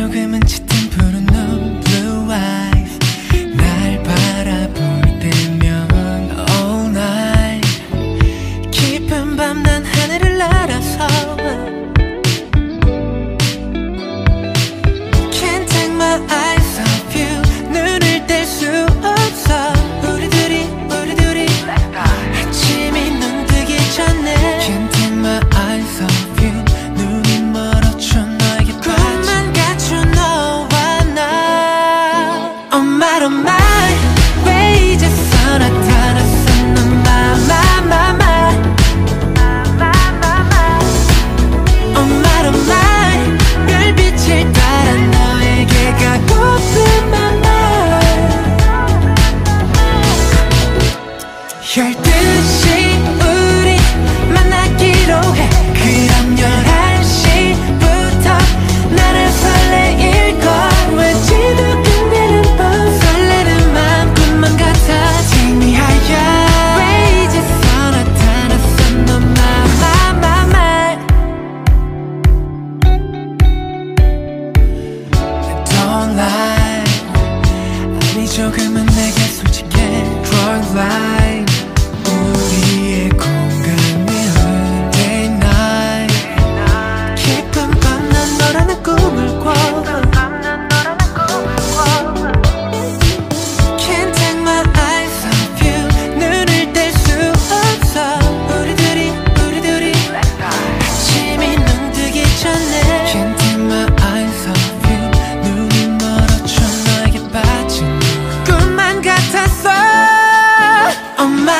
조금은 짙은 Drawing line 아니 조금은 내게 솔직해 Drawing line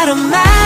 out of my